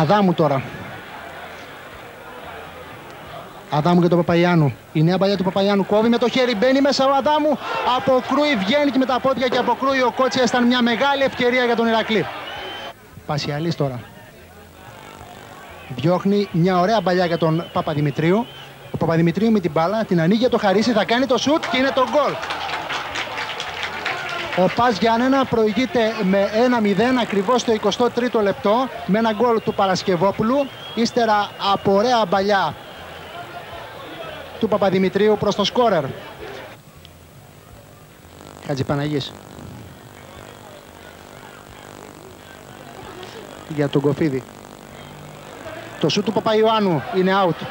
Αδάμου τώρα. Αδάμου για τον Παπαϊάνου. Η νέα παλιά του Παπαϊάνου κόβει με το χέρι, μπαίνει μέσα ο Αδάμου. Αποκρούει, βγαίνει και με τα πόδια και αποκρούει ο Κότσιας. Ήταν μια μεγάλη ευκαιρία για τον Ηρακλή. Πασιαλής τώρα. Διώχνει μια ωραία παλιά για τον Παπαδημητρίου. Ο Παπαδημητρίου με την μπάλα την ανοίγει για το Χαρίσι, θα κάνει το σουτ και είναι το γκολ. Ο Πας Γιάννενα προηγείται με 1-0 ακριβώς στο 23ο λεπτό με ένα γκολ του Παρασκευόπουλου ύστερα από ωραία μπαλιά του Παπαδημητρίου προς το σκόρερ. Χατζηπαναγής. Για τον Κοφίδη. Το σου του Παπαϊωάννου είναι out.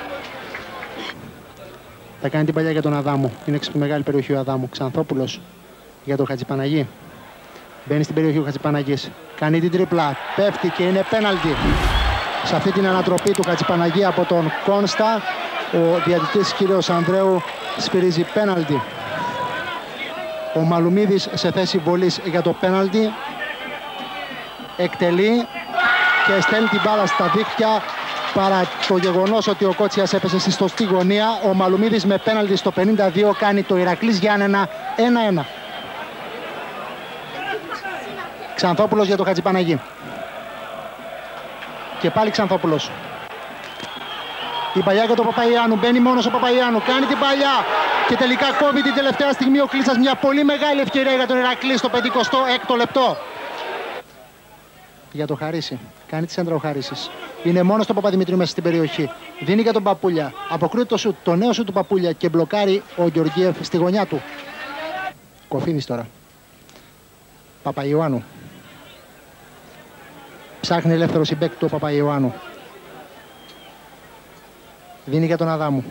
Θα κάνει την παλιά για τον Αδάμου. Είναι μεγάλη περιοχή ο Αδάμου. Ξανθόπουλος για τον Χατζηπαναγή. Μπαίνει στην περιοχή ο Χατζηπαναγής. Κάνει την τρίπλα. Πέφτει και είναι πέναλτι. Σε αυτή την ανατροπή του Χατζηπαναγή από τον Κόνστα ο διατητής κύριος Ανδρέου σφυρίζει πέναλτι. Ο Μαλουμίδης σε θέση βολής για το πέναλτι εκτελεί και στέλνει την μπάλα στα δίχτυα παρά το γεγονός ότι ο Κότσιας έπεσε στη στοστή γωνία. Ο Μαλουμίδης με πέναλτι στο 52 κάνει το Ηρακλής Γιάννενα 1-1. Ξανθόπουλος για το Χατζηπαναγή. Και πάλι Ξανθόπουλος. Η παλιά για τον Παπαϊάνου. Μπαίνει μόνος ο Παπαϊάνου. Κάνει την παλιά. Και τελικά κόβει την τελευταία στιγμή ο Κλίσσα. Μια πολύ μεγάλη ευκαιρία για τον Ηρακλή στο 56ο λεπτό. Για το Χαρίση. Κάνει τη σέντρα ο Χαρίσης. Είναι μόνος στο Παπαδημητρίου μέσα στην περιοχή. Δίνει για τον Παπούλια. Αποκρούει το, σου, το νέο σου του Παπούλια και μπλοκάρει ο Γεωργίευ στη γωνιά του. Κοφίνης τώρα. Παπαϊωάννου. Ψάχνει ελεύθερο συμπέκ του Παπαϊωάννου. Δίνει για τον Αδάμου.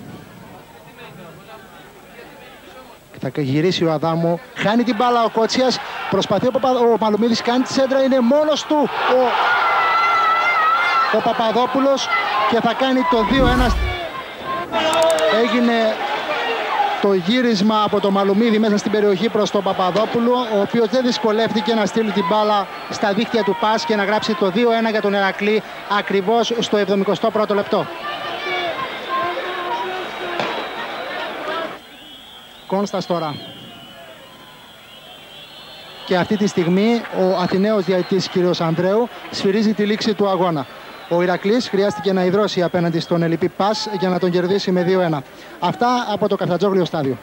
Θα γυρίσει ο Αδάμου. Χάνει την μπάλα ο Κότσιας. Προσπαθεί ο, Παπα... ο Μαλουμίδης. Κάνει τη σέντρα. Είναι μόνος του ο, ο Παπαδόπουλος. Και θα κάνει το 2-1. Έγινε το γύρισμα από το Μαλουμίδη μέσα στην περιοχή προς τον Παπαδόπουλο ο οποίος δεν δυσκολεύτηκε να στείλει την μπάλα στα δίχτυα του Πας και να γράψει το 2-1 για τον Ερακλή ακριβώς στο 71ο λεπτό. Κόνστας τώρα. Και αυτή τη στιγμή ο Αθηναίος διαιτητής κ. Ανδρέου σφυρίζει τη λήξη του αγώνα. Ο Ηρακλής χρειάστηκε να υδρώσει απέναντι στον Ελιπή Πας για να τον κερδίσει με 2-1. Αυτά από το Καφτατζόγλιο στάδιο.